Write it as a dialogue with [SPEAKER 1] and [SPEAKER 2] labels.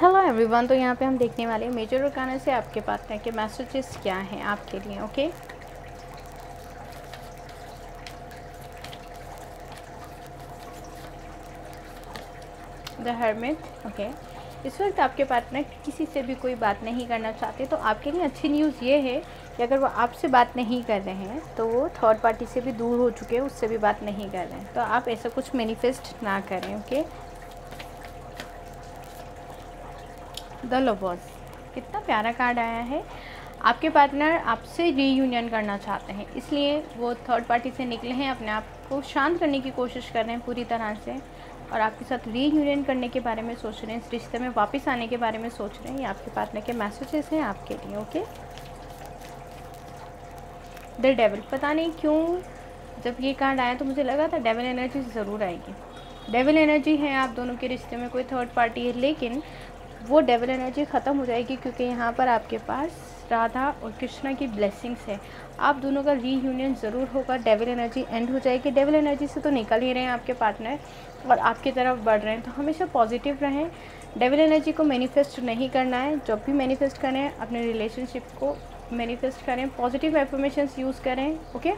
[SPEAKER 1] Hello everyone तो यहाँ पे हम देखने वाले हैं मेजर रुकाना से आपके पार्टनर के मैसेजेस क्या हैं आपके लिए ओके द हर्मिट ओके इस वक्त आपके पार्टनर किसी से भी कोई बात नहीं करना चाहते तो आपके लिए अच्छी न्यूज़ ये है कि अगर वो आपसे बात नहीं कर रहे हैं तो वो थर्ड पार्टी से भी दूर हो चुके हैं, उससे भी बात नहीं कर रहे हैं। तो आप ऐसा कुछ मैनिफेस्ट ना करें ओके द लवर्स। कितना प्यारा कार्ड आया है। आपके पार्टनर आपसे रीयूनियन करना चाहते हैं, इसलिए वो थर्ड पार्टी से निकले हैं, अपने आप को शांत करने की कोशिश कर रहे हैं पूरी तरह से और आपके साथ रीयूनियन करने के बारे में सोच रहे हैं, इस रिश्ते में वापस आने के बारे में सोच रहे हैं, ये आपके पार्टनर के मैसेजेस हैं आपके लिए ओके द डेवल पता नहीं क्यों जब ये कार्ड आया तो मुझे लगा था डेवल एनर्जी ज़रूर आएगी। डेवल एनर्जी है, आप दोनों के रिश्ते में कोई थर्ड पार्टी है, लेकिन वो डेवल एनर्जी ख़त्म हो जाएगी क्योंकि यहाँ पर आपके पास राधा और कृष्णा की ब्लेसिंग्स है। आप दोनों का रीयूनियन ज़रूर होगा डेवल एनर्जी एंड हो जाएगी। डेवल एनर्जी से तो निकल ही रहे हैं आपके पार्टनर और आपकी तरफ़ बढ़ रहे हैं। तो हमेशा पॉजिटिव रहें। डेवल एनर्जी को मैनिफेस्ट नहीं करना है। जब भी मैनिफेस्ट करें, अपने रिलेशनशिप को मैनिफेस्ट करें। पॉजिटिव एफर्मेशंस यूज़ करें ओके